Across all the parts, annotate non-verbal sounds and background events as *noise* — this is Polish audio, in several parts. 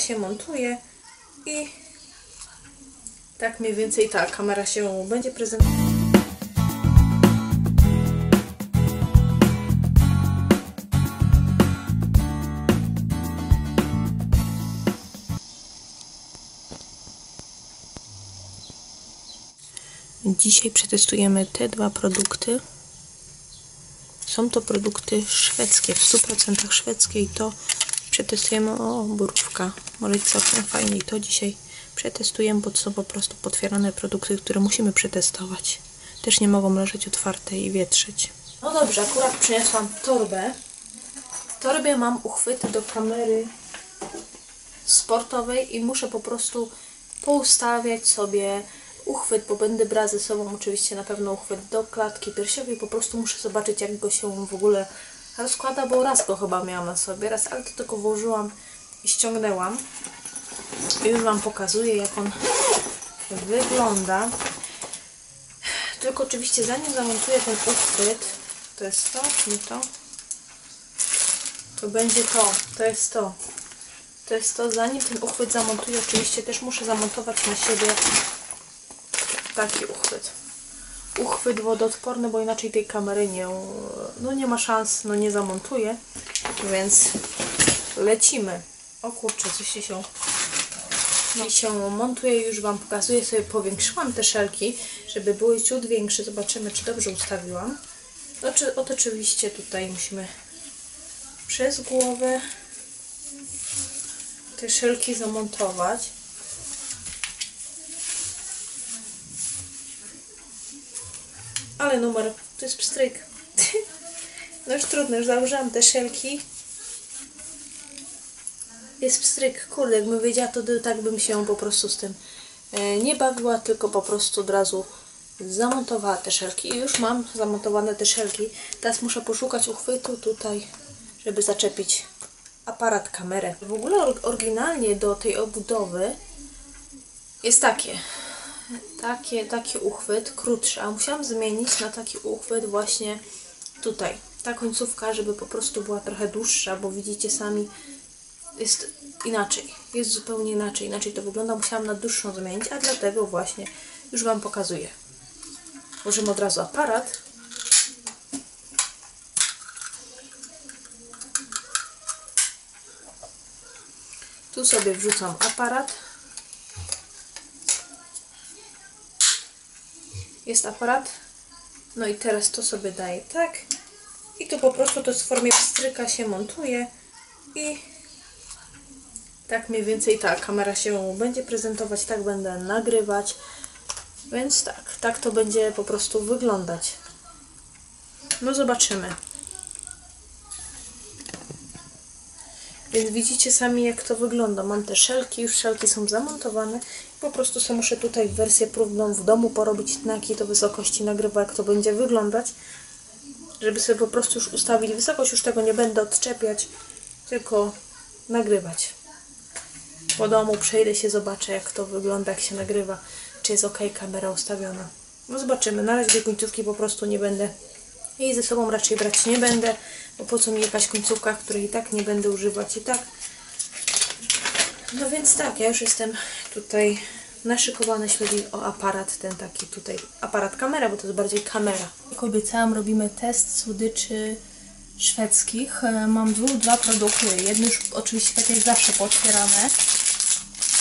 się montuje i tak mniej więcej ta kamera się będzie prezentować. Dzisiaj przetestujemy te dwa produkty. Są to produkty szwedzkie, w 100% szwedzkie i to przetestujemy, o borówka, może być całkiem fajnie i to dzisiaj przetestujemy, bo to są po prostu potwierane produkty, które musimy przetestować. Też nie mogą leżeć otwarte i wietrzyć. No dobrze, akurat przyniosłam torbę. W torbie mam uchwyty do kamery sportowej i muszę po prostu poustawiać sobie uchwyt, bo będę brała ze sobą oczywiście na pewno uchwyt do klatki piersiowej. Po prostu muszę zobaczyć, jak go się w ogóle rozkłada, bo raz go chyba miałam na sobie, raz, ale to tylko włożyłam i ściągnęłam. I już Wam pokazuję, jak on wygląda. Tylko oczywiście zanim zamontuję ten uchwyt, to jest to, nie to? To będzie to, to jest to. To jest to, zanim ten uchwyt zamontuję, oczywiście też muszę zamontować na siebie taki uchwyt. Uchwyt wodoodporny, bo inaczej tej kamery nie, no nie ma szans, no nie zamontuję, więc lecimy. O kurczę, coś się no. się montuje, już Wam pokazuję, sobie powiększyłam te szelki, żeby były ciut większe, zobaczymy, czy dobrze ustawiłam. No, czy, od oczywiście tutaj musimy przez głowę te szelki zamontować. Ale numer, to jest pstryk. *laughs* No już trudno, już założyłam te szelki. Jest pstryk, kurde, jakbym wiedziała, to tak bym się po prostu z tym e, nie bawiła, tylko po prostu od razu zamontowała te szelki. I już mam zamontowane te szelki. Teraz muszę poszukać uchwytu tutaj, żeby zaczepić aparat, kamerę. W ogóle oryginalnie do tej obudowy jest takie takie, taki uchwyt krótszy, a musiałam zmienić na taki uchwyt właśnie tutaj. Ta końcówka, żeby po prostu była trochę dłuższa, bo widzicie sami, jest inaczej. Jest zupełnie inaczej. Inaczej to wygląda. Musiałam na dłuższą zmienić, a dlatego właśnie już Wam pokazuję. Włożymy od razu aparat. Tu sobie wrzucam aparat. Jest aparat. No i teraz to sobie daję tak. I tu po prostu to w formie pstryka się montuje i tak mniej więcej ta kamera się będzie prezentować, tak będę nagrywać. Więc tak, tak to będzie po prostu wyglądać. No zobaczymy. Więc widzicie sami jak to wygląda. Mam te szelki, już szelki są zamontowane. Po prostu sobie muszę tutaj wersję próbną w domu porobić, na jakiej to wysokości nagrywa, jak to będzie wyglądać. Żeby sobie po prostu już ustawić wysokość, już tego nie będę odczepiać, tylko nagrywać. Po domu przejdę się, zobaczę jak to wygląda, jak się nagrywa, czy jest ok kamera ustawiona. No zobaczymy, na razie końcówki po prostu nie będę jej ze sobą raczej brać nie będę, bo po co mi jakaś końcówka, której i tak nie będę używać i tak. No więc tak, ja już jestem tutaj naszykowana, jeśli chodzi o aparat, ten taki tutaj, aparat kamera, bo to jest bardziej kamera. Jak obiecałam, robimy test słodyczy szwedzkich. E, mam dwa, dwa produkty. Jedny już oczywiście tak jak zawsze potwierane,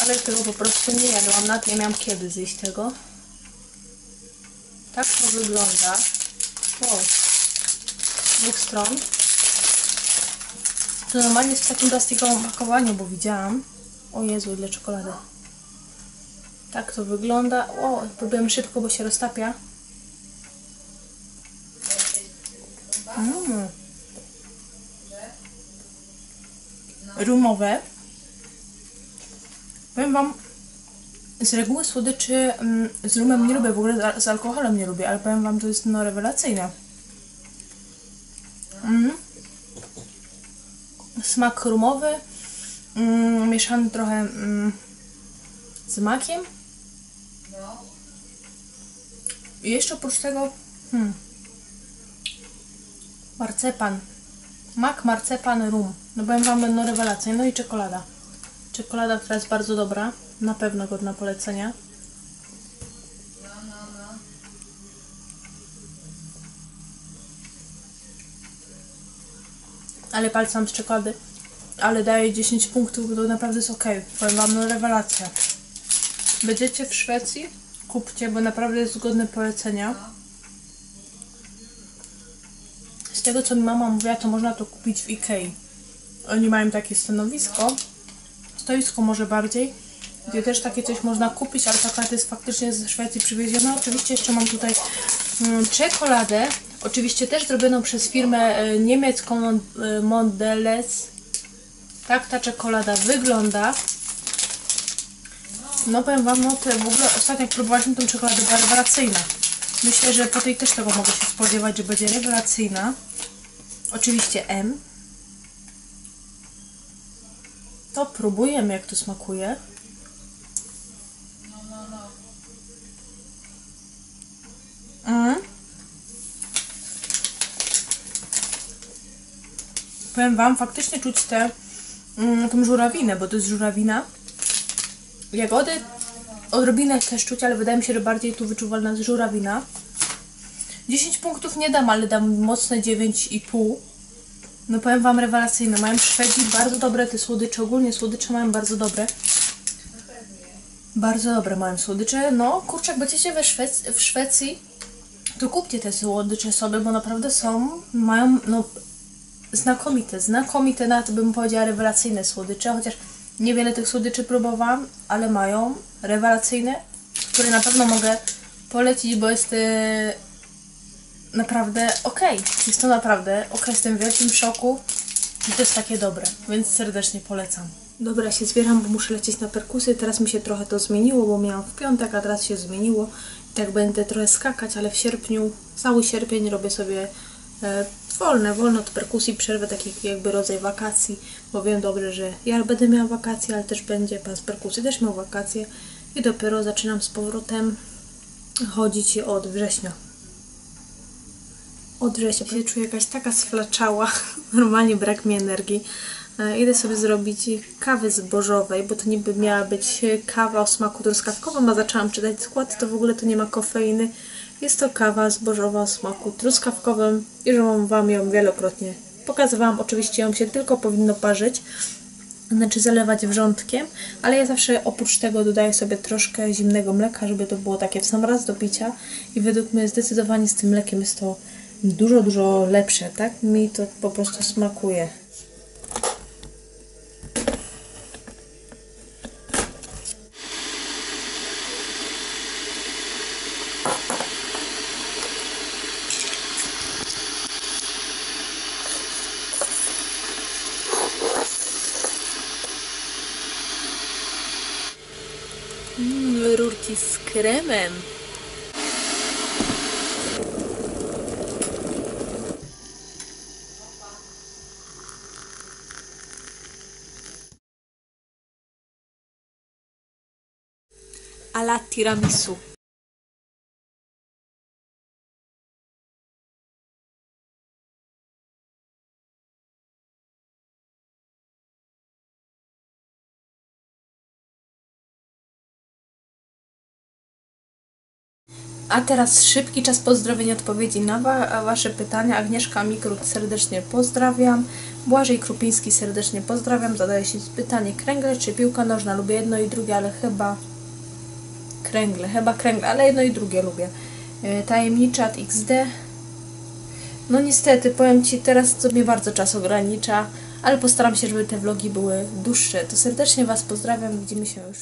ale tego po prostu nie jadłam, nawet nie miałam kiedy zjeść tego. Tak to wygląda. O, z dwóch stron. To normalnie jest w takim plastikowym pakowaniu, bo widziałam. O Jezu, ile czekolady. Tak to wygląda. O, próbujemy szybko, bo się roztapia. Mm. Rumowe. Powiem Wam, z reguły słodyczy mm, z rumem nie lubię, w ogóle z alkoholem nie lubię, ale powiem Wam, to jest no rewelacyjne. Smak rumowy, mm, mieszany trochę mm, z makiem. I jeszcze oprócz tego hmm, marcepan. Mak, marcepan, rum. No powiem Wam, no rewelacja. No i czekolada. Czekolada, która jest bardzo dobra. Na pewno godna polecenia. Ale palcam z czekolady. Ale daję 10 punktów, bo to naprawdę jest ok. Powiem wam, no rewelacja. Będziecie w Szwecji? Kupcie, bo naprawdę jest godne polecenia. Z tego co mi mama mówiła, to można to kupić w Ikei. Oni mają takie stanowisko, stoisko może bardziej, gdzie też takie coś można kupić, ale taka to jest faktycznie ze Szwecji przywieziona. Oczywiście jeszcze mam tutaj czekoladę, oczywiście też zrobioną przez firmę e, niemiecką e, Mondelez. Tak ta czekolada wygląda. No powiem Wam, no to w ogóle ostatnio jak próbowaliśmy tą czekoladę, była rewelacyjna. Myślę, że po tej też tego mogę się spodziewać, że będzie rewelacyjna. Oczywiście M. To próbujemy, jak to smakuje. Mm. Powiem Wam, faktycznie czuć tę mm, żurawinę, bo to jest żurawina. Jagody odrobinę też czuć, ale wydaje mi się, że bardziej tu wyczuwalna jest żurawina. 10 punktów nie dam, ale dam mocne 9,5. No powiem Wam rewelacyjne. Mają Szwedzi bardzo dobre te słodycze. Ogólnie słodycze mają bardzo dobre. Bardzo dobre mają słodycze. No kurczę, jak będziecie we Szwec- w Szwecji, to kupcie te słodycze sobie, bo naprawdę są, mają no znakomite, znakomite, nawet bym powiedziała rewelacyjne słodycze, chociaż niewiele tych słodyczy próbowałam, ale mają rewelacyjne, które na pewno mogę polecić, bo jest e, naprawdę okej. Jest to naprawdę okej. Jestem w wielkim szoku i to jest takie dobre, więc serdecznie polecam. Dobra, się zbieram, bo muszę lecieć na perkusy. Teraz mi się trochę to zmieniło, bo miałam w piątek, a teraz się zmieniło. Tak będę trochę skakać, ale w sierpniu, cały sierpień robię sobie e, wolne, wolne od perkusji, przerwę, taki jakby rodzaj wakacji, bo wiem dobrze, że ja będę miała wakacje, ale też będzie pan z perkusji też miał wakacje i dopiero zaczynam z powrotem chodzić od września. Od września. Się czuję jakaś taka sflaczała, *laughs* normalnie brak mi energii. E, Idę sobie zrobić kawy zbożowej, bo to niby miała być kawa o smaku truskawkowym, a zaczęłam czytać skład, to w ogóle to nie ma kofeiny. Jest to kawa zbożowa o smaku truskawkowym i że Wam ją wielokrotnie pokazywałam. Oczywiście ją się tylko powinno parzyć, znaczy zalewać wrzątkiem, ale ja zawsze oprócz tego dodaję sobie troszkę zimnego mleka, żeby to było takie w sam raz do picia i według mnie zdecydowanie z tym mlekiem jest to dużo, dużo lepsze, tak? Mi to po prostu smakuje. Mm, rurki z kremem. A la tiramisu. A teraz szybki czas pozdrowień, odpowiedzi na wa Wasze pytania. Agnieszka Mikrut serdecznie pozdrawiam. Błażej Krupiński serdecznie pozdrawiam. Zadaje się pytanie kręgle czy piłka nożna. Lubię jedno i drugie, ale chyba kręgle, chyba kręgle, ale jedno i drugie lubię. Yy, Tajemniczat XD. No niestety, powiem Ci teraz, co mnie bardzo czas ogranicza, ale postaram się, żeby te vlogi były dłuższe. To serdecznie Was pozdrawiam. Widzimy się już.